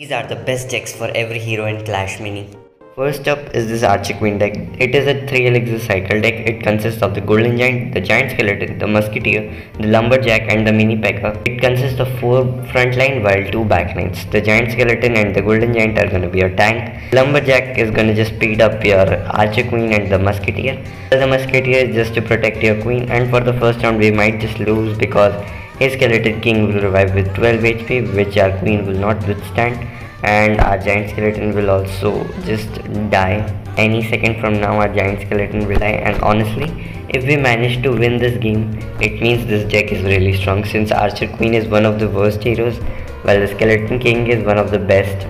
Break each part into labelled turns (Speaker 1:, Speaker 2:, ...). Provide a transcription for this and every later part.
Speaker 1: These are the best decks for every hero in Clash Mini. First up is this Archer Queen deck. It is a 3 elixir cycle deck. It consists of the Golden Giant, the Giant Skeleton, the Musketeer, the Lumberjack and the Mini P.E.K.K.A. It consists of 4 front line while 2 back lines. The Giant Skeleton and the Golden Giant are gonna be your tank. Lumberjack is gonna just speed up your Archer Queen and the Musketeer. The Musketeer is just to protect your Queen and for the first round we might just lose because his skeleton king will revive with 12 HP which our queen will not withstand. And our giant skeleton will also just die any second from now. Our giant skeleton will die. And honestly if we manage to win this game it means this deck is really strong. Since archer queen is one of the worst heroes while the skeleton king is one of the best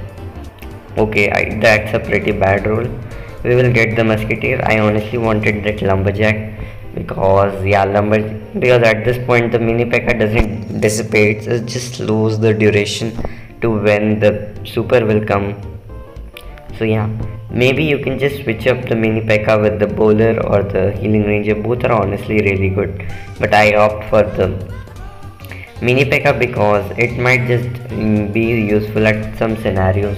Speaker 1: okay I, that's a pretty bad roll we will get the musketeer. I honestly wanted that lumberjack because yeah lumber because at this point the mini P.E.K.K.A doesn't dissipate. It just slows the duration to when the super will come. So yeah. Maybe you can just switch up the mini P.E.K.K.A with the bowler or the healing ranger. Both are honestly really good. But I opt for the mini P.E.K.K.A because it might just mm, be useful at some scenarios.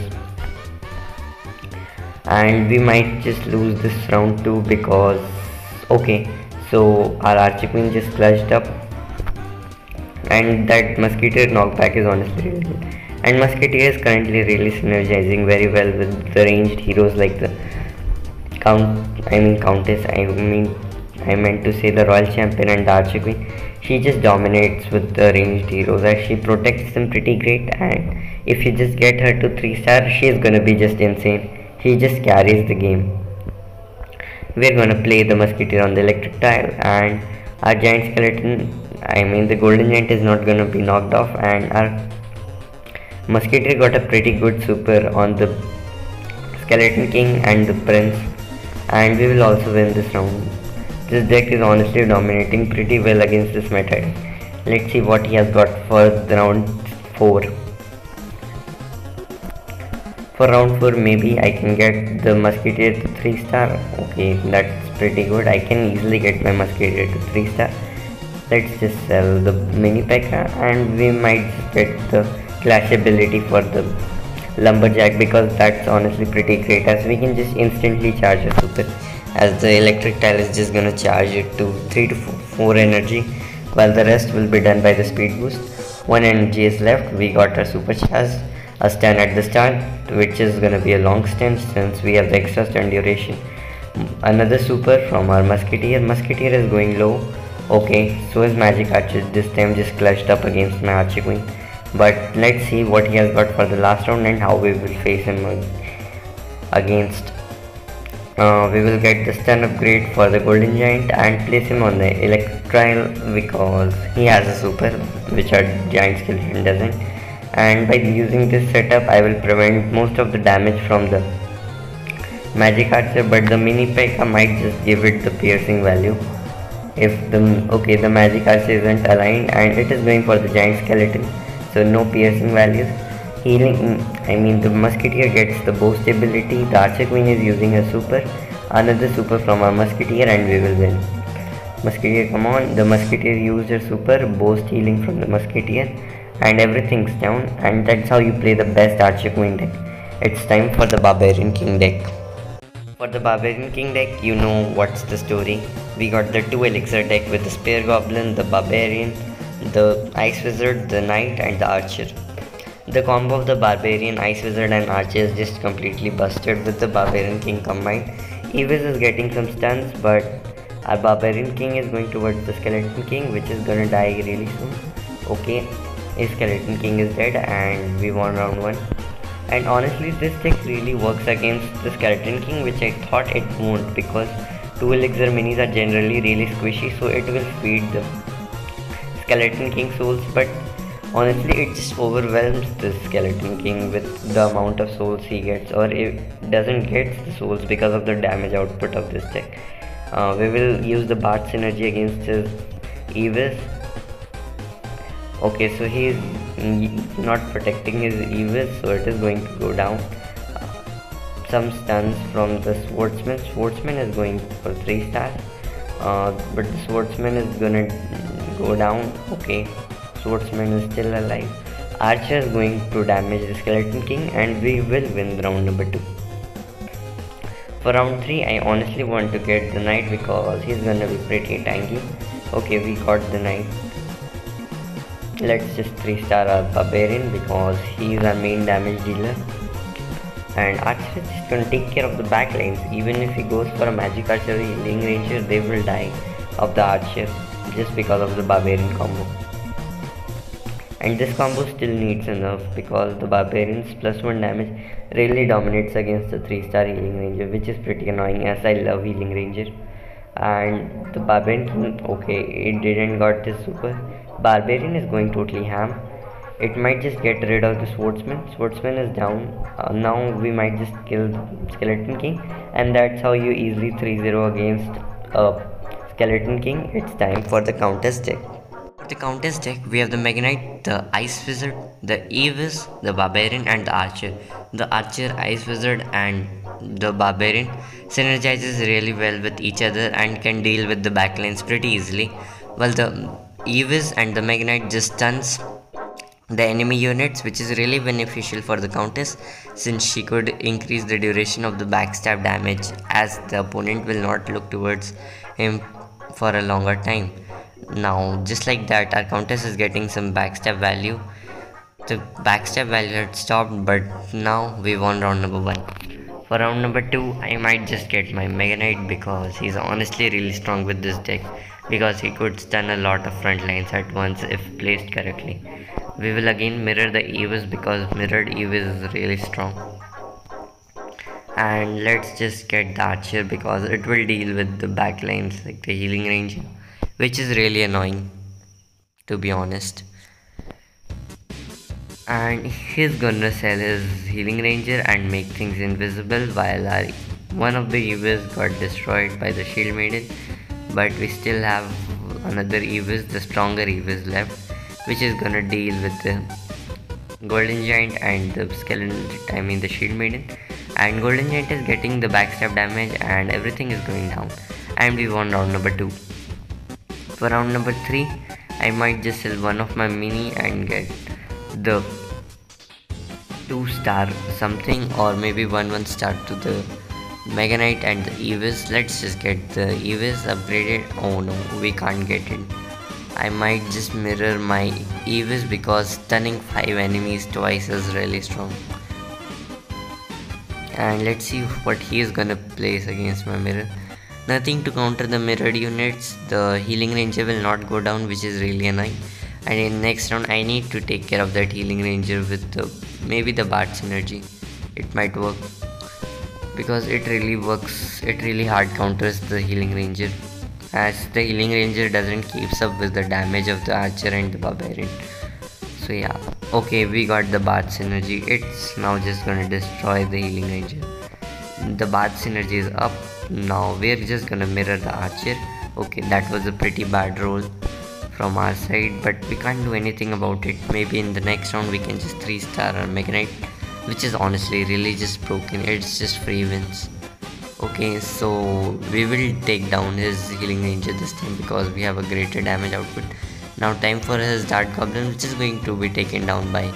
Speaker 1: And we might just lose this round too because okay so our archer queen just clutched up. And that musketeer knockback is honestly really and musketeer is currently really synergizing very well with the ranged heroes like the count i mean countess i mean i meant to say the royal champion and the archer queen. She just dominates with the ranged heroes as she protects them pretty great. And if you just get her to 3 star she is gonna be just insane. She just carries the game we're gonna play the musketeer on the electric tile and our giant skeleton I mean the golden giant is not gonna be knocked off and our musketeer got a pretty good super on the skeleton king and the prince. And we will also win this round. This deck is honestly dominating pretty well against this meta. Let's see what he has got for the round 4 for round 4 maybe I can get the musketeer to 3 star. Okay that's pretty good. I can easily get my musketeer to 3 star. Let's just sell the mini P.E.K.K.A and we might get the clash ability for the lumberjack because that's honestly pretty great as we can just instantly charge a super as the electric tile is just gonna charge it to 3 to 4 energy while the rest will be done by the speed boost. One energy is left. We got our super charge a stand at the start which is gonna be a long stand since we have the extra stand duration. Another super from our musketeer. Musketeer is going low. Okay so is magic archer. This time just clutched up against my archer queen. But let's see what he has got for the last round and how we will face him against. Uh, we will get the stun upgrade for the golden giant and place him on the electrile because he has a super which our giant skeleton doesn't and by using this setup I will prevent most of the damage from the magic archer but the mini P.E.K.K.A might just give it the piercing value. If the okay the magic archer isn't aligned and it is going for the giant skeleton so no piercing values. Healing mm, I mean the musketeer gets the boost ability. The archer queen is using a super another super from our musketeer and we will win. Musketeer come on. The musketeer used her super boost healing from the musketeer and everything's down and that's how you play the best archer queen deck. It's time for the barbarian king deck. For the barbarian king deck you know what's the story. We got the two elixir deck with the spear goblin the barbarian the ice wizard the knight and the archer. The combo of the barbarian ice wizard and archer is just completely busted with the barbarian king combined. Evis is getting some stuns but our barbarian king is going towards the skeleton king which is gonna die really soon. Okay skeleton king is dead and we won round 1 and honestly this deck really works against the skeleton king which I thought it won't because 2 elixir minis are generally really squishy so it will feed the skeleton king souls. But honestly it just overwhelms the skeleton king with the amount of souls he gets or it doesn't get the souls because of the damage output of this deck. Uh, we will use the Bard synergy against his Evis okay so he is not protecting his Evis so it is going to go down. Some stuns from the swordsman. Swordsman is going for 3 stars. Uh, but the swordsman is gonna go down. Okay swordsman is still alive. Archer is going to damage the skeleton king and we will win round number 2 for round 3 I honestly want to get the knight because he's gonna be pretty tanky. Okay we got the knight let's just 3 star our barbarian because he's our main damage dealer. And archer is just gonna take care of the back lanes even if he goes for a magic archer healing ranger they will die of the archer just because of the barbarian combo. And this combo still needs enough because the barbarians plus 1 damage really dominates against the 3 star healing ranger which is pretty annoying as I love healing ranger. And the barbarian okay it didn't got this super barbarian is going totally ham. It might just get rid of the swordsman. Swordsman is down. Uh, now we might just kill skeleton king. And that's how you easily 3-0 against a skeleton king. It's time for the countess deck for the countess deck we have the knight the ice wizard the evis the barbarian and the archer. The archer ice wizard and the barbarian synergizes really well with each other and can deal with the backlines pretty easily. While the evis and the knight just stuns the enemy units which is really beneficial for the countess since she could increase the duration of the backstab damage as the opponent will not look towards him for a longer time. Now just like that our countess is getting some backstab value. The backstab value had stopped but now we won round number one. For round number two i might just get my mega knight because he's honestly really strong with this deck because he could stun a lot of front lines at once if placed correctly. We will again mirror the Evis because mirrored Evis is really strong. And let's just get the archer because it will deal with the back lines like the healing ranger which is really annoying to be honest. And he's gonna sell his healing ranger and make things invisible while our one of the Evis got destroyed by the shield maiden but we still have another Evis the stronger Evis left which is gonna deal with the golden giant and the skeleton I mean the shield maiden. And golden giant is getting the backstab damage and everything is going down. And we won round number 2 for round number 3 I might just sell one of my mini and get the 2 star something or maybe 1 1 star to the Mega Knight and the Evis let's just get the Evis upgraded oh no we can't get it I might just mirror my Evis because stunning 5 enemies twice is really strong. And let's see what he is gonna place against my mirror. Nothing to counter the mirrored units, the healing ranger will not go down which is really annoying. And in next round I need to take care of that healing ranger with the maybe the Bard synergy. It might work because it really works, it really hard counters the healing ranger as the healing ranger doesn't keeps up with the damage of the archer and the barbarian. So yeah. Okay we got the Bard synergy. It's now just gonna destroy the healing ranger. The Bard synergy is up. Now we're just gonna mirror the archer. Okay that was a pretty bad roll from our side but we can't do anything about it. Maybe in the next round we can just 3 star our Knight which is honestly really just broken. It's just free wins. Okay so we will take down his healing ranger this time because we have a greater damage output. Now time for his dart goblin which is going to be taken down by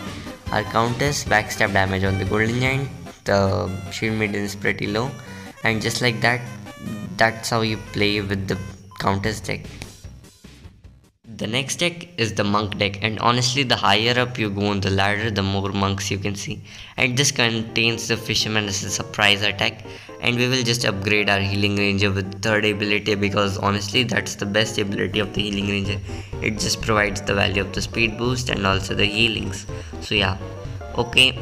Speaker 1: our countess backstab damage on the golden giant. The shield maiden is pretty low. And just like that that's how you play with the countess deck the next deck is the monk deck and honestly the higher up you go on the ladder the more monks you can see. And this contains the fisherman as a surprise attack and we will just upgrade our healing ranger with third ability because honestly that's the best ability of the healing ranger. It just provides the value of the speed boost and also the healings. So yeah. Okay.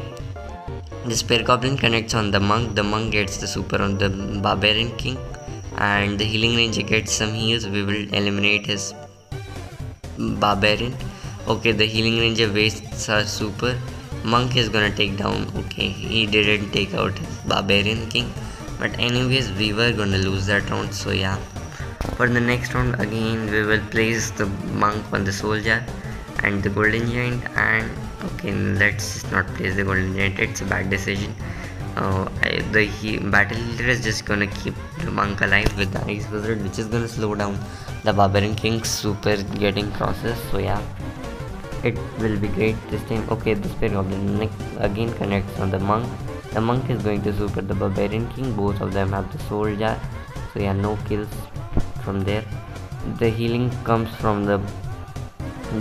Speaker 1: The spear goblin connects on the monk the monk gets the super on the barbarian king and the healing ranger gets some heals. We will eliminate his barbarian. Okay the healing ranger wastes are super. Monk is gonna take down. Okay he didn't take out barbarian king. But anyways we were gonna lose that round so yeah. For the next round again we will place the monk on the soldier and the golden giant and okay let's just not place the golden giant. It's a bad decision. Uh, I, the he, battle leader is just gonna keep the monk alive with the ice wizard which is gonna slow down the barbarian king super getting processed so yeah. It will be great this time. Okay the spear goblin next again connects on the monk. The monk is going to super the barbarian king. Both of them have the soul jar so yeah no kills from there. The healing comes from the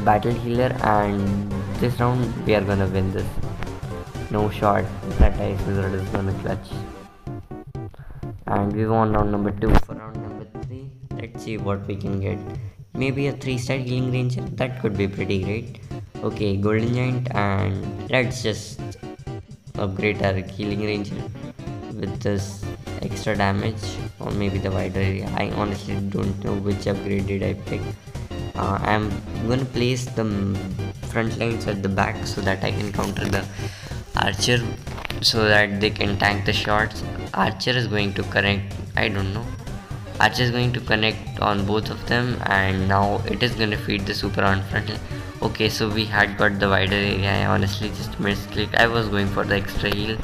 Speaker 1: battle healer and this round we are gonna win this. No shot. That ice wizard is gonna clutch. And we won round number two see what we can get. Maybe a three star healing ranger that could be pretty great. Okay golden giant and let's just upgrade our healing ranger with this extra damage or maybe the wider area. I honestly don't know which upgrade did i pick. Uh, i'm gonna place the front lines at the back so that i can counter the archer so that they can tank the shots. Archer is going to connect i don't know archer is going to connect on both of them and now it is going to feed the super on front. Okay so we had got the wider area. I honestly just misclicked i was going for the extra heal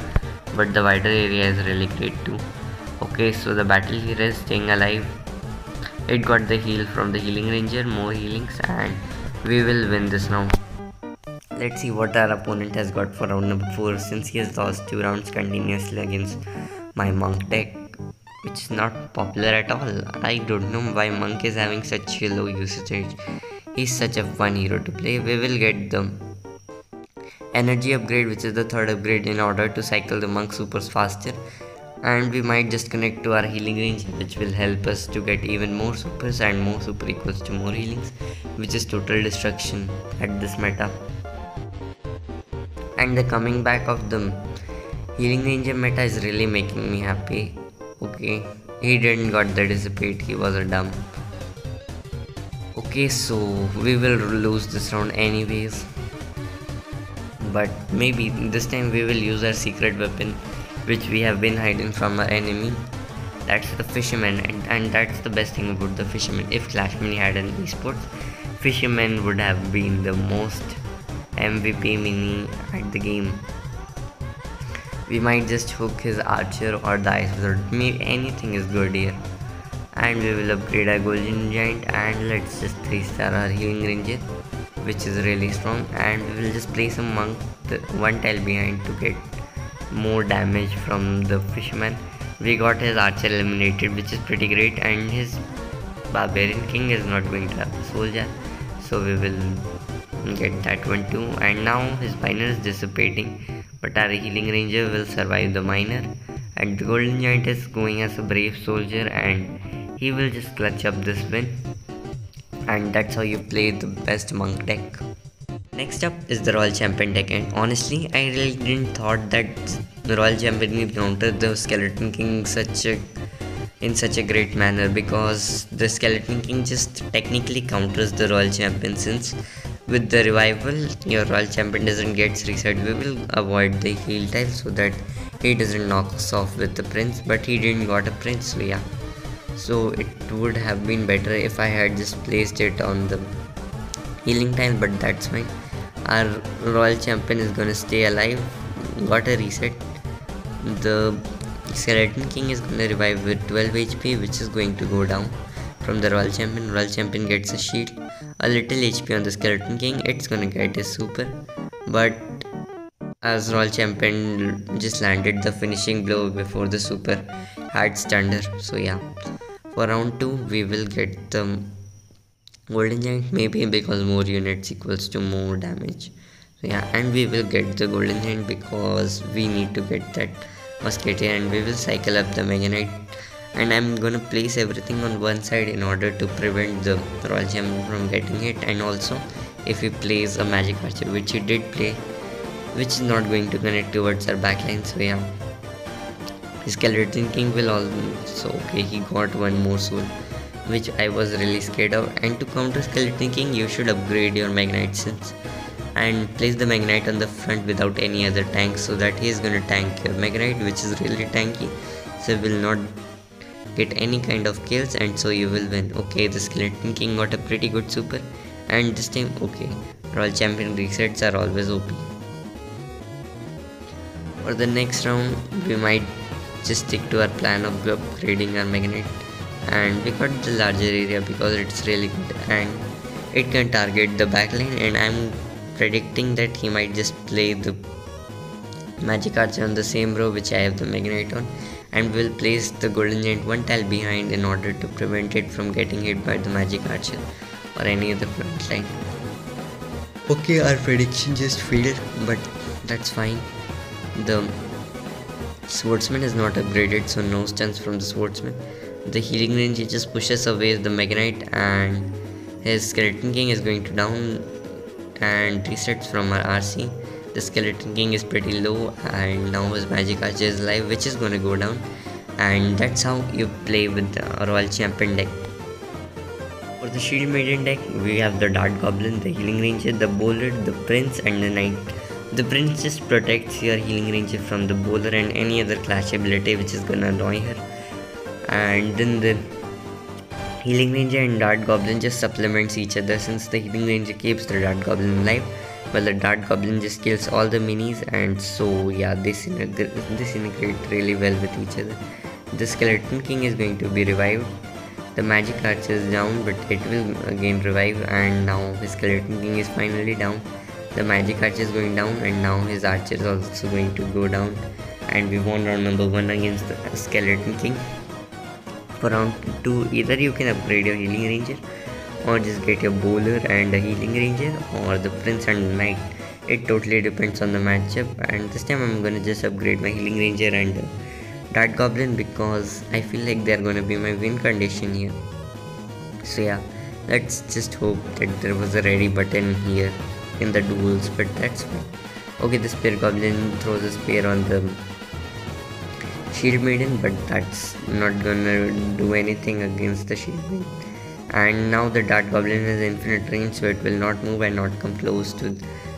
Speaker 1: but the wider area is really great too. Okay so the battle healer is staying alive. It got the heal from the healing ranger more healings and we will win this now. Let's see what our opponent has got for round number 4 since he has lost two rounds continuously against my monk deck which is not popular at all. I don't know why monk is having such a low usage. He's such a fun hero to play. We will get the energy upgrade which is the third upgrade in order to cycle the monk supers faster. And we might just connect to our healing ranger which will help us to get even more supers and more super equals to more healings which is total destruction at this meta. And the coming back of the healing ranger meta is really making me happy okay. He didn't got the dissipate. He was a dumb. Okay so we will lose this round anyways. But maybe this time we will use our secret weapon which we have been hiding from our enemy. That's the fisherman and, and that's the best thing about the fisherman. If clash mini had an esports fisherman would have been the most mvp mini at the game we might just hook his archer or the ice wizard. Maybe anything is good here. And we will upgrade our golden giant and let's just 3 star our healing ranger which is really strong. And we will just place a monk one tile behind to get more damage from the fisherman. We got his archer eliminated which is pretty great and his barbarian king is not going to have the soldier. So we will get that one too. And now his miner is dissipating but our healing ranger will survive the miner. And the golden giant is going as a brave soldier and he will just clutch up this win. And that's how you play the best monk deck. Next up is the Royal Champion deck and honestly I really didn't thought that the Royal Champion would counter the Skeleton King such a in such a great manner because the Skeleton King just technically counters the Royal Champion since with the revival your Royal Champion doesn't get reset we will avoid the heal tile so that he doesn't knock us off with the prince but he didn't got a prince so yeah. So it would have been better if I had just placed it on the healing tile but that's fine. Our royal champion is gonna stay alive. Got a reset. The skeleton king is gonna revive with 12 hp which is going to go down from the royal champion. Royal champion gets a shield a little hp on the skeleton king it's gonna get a super. But as royal champion just landed the finishing blow before the super had stunned her so yeah. For round 2 we will get the golden giant maybe because more units equals to more damage. So yeah and we will get the golden giant because we need to get that musketeer and we will cycle up the mega knight and i'm gonna place everything on one side in order to prevent the royal champion from getting hit. And also if he plays a magic archer which he did play which is not going to connect towards our backline. So yeah. Skeleton king will also okay he got one more soul which I was really scared of. And to counter skeleton king you should upgrade your Mega Knight since and place the Mega Knight on the front without any other tank so that he is gonna tank your Mega Knight which is really tanky. So will not get any kind of kills and so you will win. Okay the skeleton king got a pretty good super. And this time okay. Royal champion resets are always OP for the next round we might just stick to our plan of upgrading our Mega Knight. And we got the larger area because it's really good and it can target the backline and I'm predicting that he might just play the magic archer on the same row which I have the Knight on and will place the golden giant one tile behind in order to prevent it from getting hit by the magic archer or any other front line. Okay, our prediction just failed, but that's fine. The swordsman is not upgraded, so no stance from the swordsman. The healing ranger just pushes away the Mega and his skeleton king is going to down and resets from our RC the skeleton king is pretty low and now his magic archer is live which is gonna go down. And that's how you play with the royal champion deck. For the shield maiden deck we have the dart goblin the healing ranger the bowler the prince and the knight. The prince just protects your healing ranger from the bowler and any other clash ability which is gonna annoy her. And then the healing ranger and dart goblin just supplements each other since the healing ranger keeps the dart goblin alive well the dart goblin just kills all the minis and so yeah this integrate really well with each other. The skeleton king is going to be revived. The magic archer is down but it will again revive and now his skeleton king is finally down. The magic archer is going down and now his archer is also going to go down. And we won round number one against the skeleton king. For round two either you can upgrade your healing ranger or just get a bowler and a healing ranger or the prince and knight it totally depends on the matchup. And this time i'm gonna just upgrade my healing ranger and uh, dart goblin because i feel like they're gonna be my win condition here. So yeah let's just hope that there was a ready button here in the duels but that's fine. Okay the spear goblin throws a spear on the shield maiden but that's not gonna do anything against the shield maiden and now the dart goblin is infinite range so it will not move and not come close to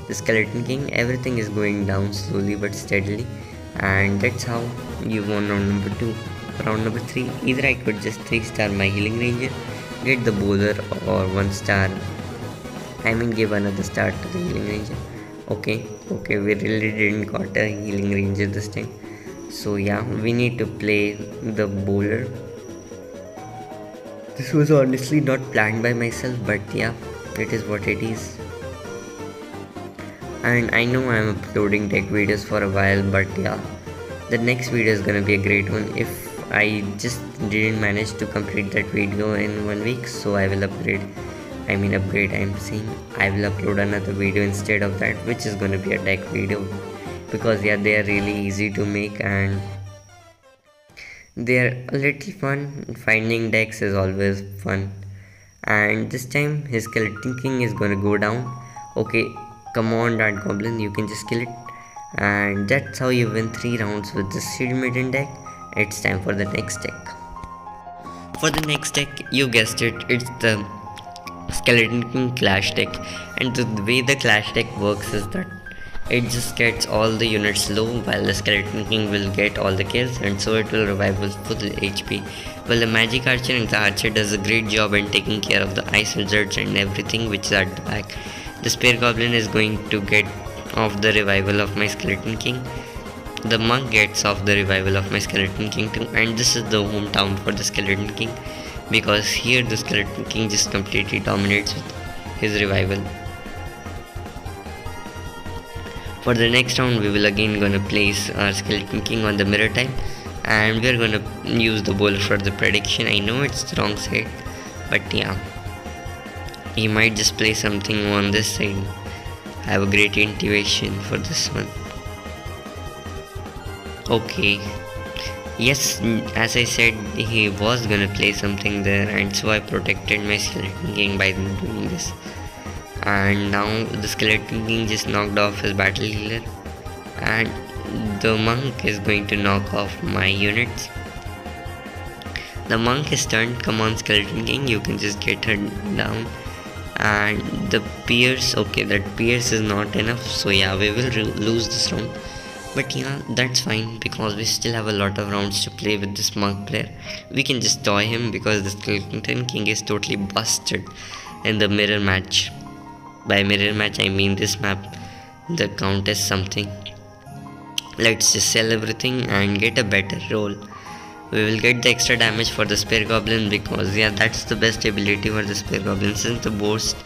Speaker 1: the skeleton king. Everything is going down slowly but steadily. And that's how you won round number 2 round number 3 either I could just 3 star my healing ranger get the bowler or 1 star I mean give another star to the healing ranger. Okay okay we really didn't got a healing ranger this time. So yeah we need to play the bowler this was honestly not planned by myself, but yeah, it is what it is. And I know I'm uploading tech videos for a while, but yeah, the next video is gonna be a great one. If I just didn't manage to complete that video in one week, so I will upgrade. I mean upgrade I'm saying I will upload another video instead of that which is gonna be a tech video because yeah they are really easy to make and they're a little fun. Finding decks is always fun. And this time his skeleton king is gonna go down. Okay come on dart goblin you can just kill it. And that's how you win three rounds with the shield maiden deck. It's time for the next deck. For the next deck you guessed it it's the skeleton king clash deck. And the way the clash deck works is that it just gets all the units low while the skeleton king will get all the kills and so it will revive with full HP. Well the magic archer and the archer does a great job in taking care of the ice wizards and everything which is at the back. The spear goblin is going to get off the revival of my skeleton king. The monk gets off the revival of my skeleton king too and this is the hometown for the skeleton king because here the skeleton king just completely dominates with his revival. For the next round we will again gonna place our skeleton king on the mirror tile and we are gonna use the bowler for the prediction. I know it's the wrong side but yeah he might just play something on this side. I have a great intuition for this one. Okay. Yes, as I said, he was gonna play something there and so I protected my skeleton king by doing this and now the skeleton king just knocked off his battle healer. And the monk is going to knock off my units. The monk is turned come on skeleton king you can just get her down. And the pierce okay that pierce is not enough. So yeah we will lose this round. But yeah that's fine because we still have a lot of rounds to play with this monk player. We can just toy him because the skeleton king is totally busted in the mirror match by mirror match I mean this map the count is something. Let's just sell everything and get a better roll. We will get the extra damage for the spear goblin because yeah that's the best ability for the spear goblin since the boost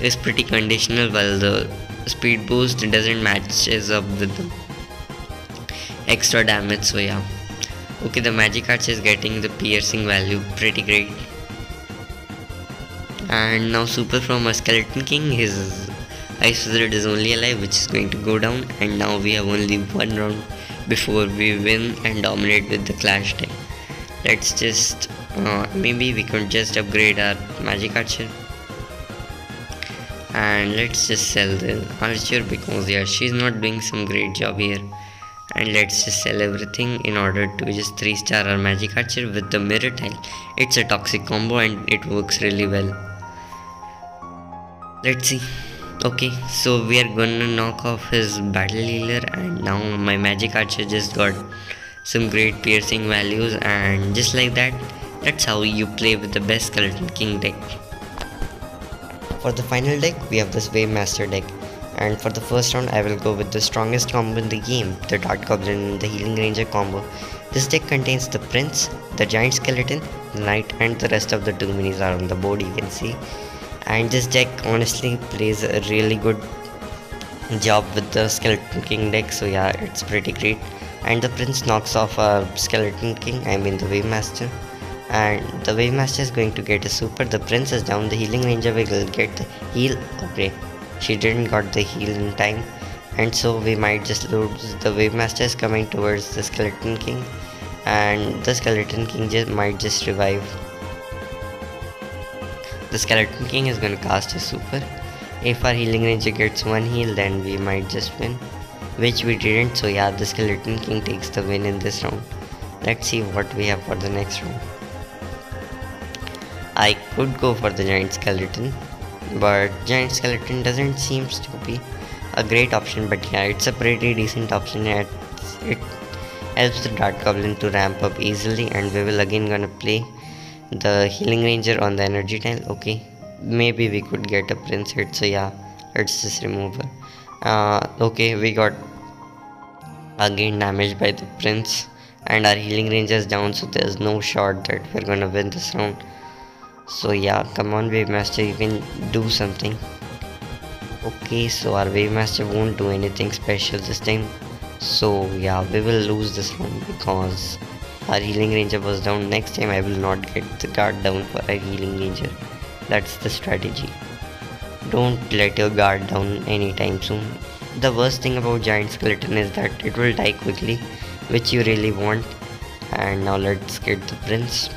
Speaker 1: is pretty conditional while the speed boost doesn't matches up with the extra damage so yeah. Okay the magic arch is getting the piercing value pretty great and now super from a skeleton king his ice wizard is only alive which is going to go down. And now we have only one round before we win and dominate with the clash deck let's just uh, maybe we could just upgrade our magic archer. And let's just sell the archer because yeah she's not doing some great job here. And let's just sell everything in order to just 3 star our magic archer with the mirror tile. It's a toxic combo and it works really well let's see okay so we are gonna knock off his battle healer and now my magic archer just got some great piercing values and just like that that's how you play with the best skeleton king deck for the final deck we have this wave master deck and for the first round I will go with the strongest combo in the game, the Dart Goblin and the Healing Ranger combo. This deck contains the Prince, the Giant Skeleton, the Knight and the rest of the two minis are on the board you can see. And this deck honestly plays a really good job with the Skeleton King deck so yeah it's pretty great. And the Prince knocks off our Skeleton King, I mean the Wave Master. And the Wave Master is going to get a super, the Prince is down, the Healing Ranger will get the heal, okay she didn't got the heal in time. And so we might just lose. The wave master is coming towards the skeleton king. And the skeleton king just might just revive the skeleton king is gonna cast a super. If our healing ranger gets one heal then we might just win. Which we didn't so yeah the skeleton king takes the win in this round. Let's see what we have for the next round. I could go for the giant skeleton but giant skeleton doesn't seem to be a great option but yeah it's a pretty decent option. It, it helps the dart goblin to ramp up easily and we will again gonna play the healing ranger on the energy tile okay. Maybe we could get a prince hit so yeah let's just remove her. Uh, okay we got again damaged by the prince and our healing ranger is down so there's no shot that we're gonna win this round. So yeah come on wave master you can do something. Okay so our wave master won't do anything special this time. So yeah we will lose this one because our healing ranger was down. Next time i will not get the guard down for a healing ranger. That's the strategy. Don't let your guard down anytime soon. The worst thing about giant skeleton is that it will die quickly which you really want. And now let's get the prince.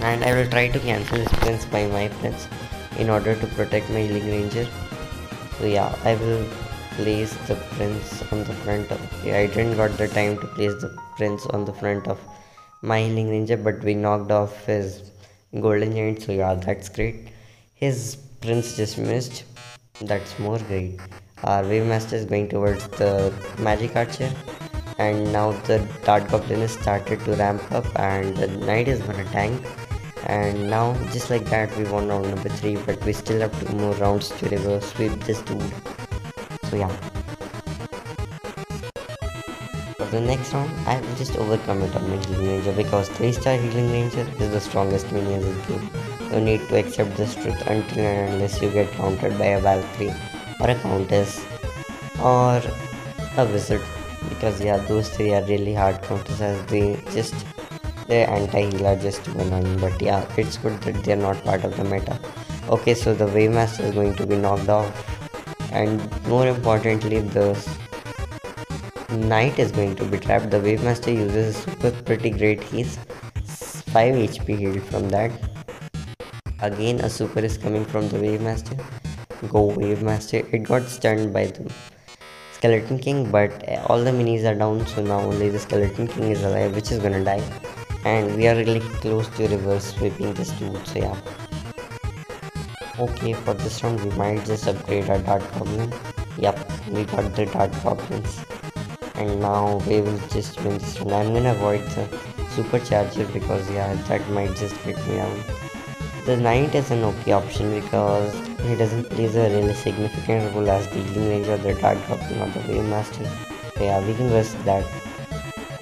Speaker 1: And I will try to cancel this prince by my prince in order to protect my healing ranger. So yeah I will place the prince on the front of I didn't got the time to place the prince on the front of my healing ranger but we knocked off his golden giant so yeah that's great. His prince just missed. That's more great. Our wave master is going towards the magic archer and now the dart goblin is started to ramp up and the knight is gonna tank. And now just like that we won round number 3 but we still have two more rounds to reverse sweep this dude yeah. For the next round I will just overcome it on my healing ranger because 3 star healing ranger is the strongest minion in this game you need to accept this truth until and unless you get countered by a Valkyrie or a Countess or a Wizard because yeah those three are really hard counters as they just the anti-heal are just annoying but yeah it's good that they're not part of the meta. Okay so the wave master is going to be knocked off and more importantly the knight is going to be trapped. The wave master uses super pretty great he's 5 hp healed from that. Again a super is coming from the wave master go wave master it got stunned by the skeleton king but uh, all the minis are down so now only the skeleton king is alive which is gonna die. And we are really close to reverse sweeping this dude so yeah okay for this round we might just upgrade our dart goblin yep we got the dart goblins and now we will just win this round i'm gonna avoid the supercharger because yeah that might just get me out. The knight is an okay option because he doesn't play a really significant role as the healing ranger the dart goblin or the wave master. So yeah we can risk that.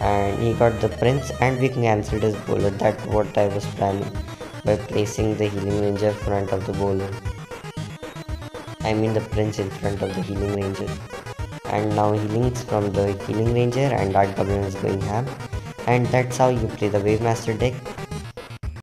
Speaker 1: And he got the prince and we can cancelled his bullet. That's what I was planning by placing the healing ranger front of the bowler I mean the prince in front of the healing ranger. And now healings from the healing ranger and Dart Goblin is going ham. And that's how you play the Wave Master deck.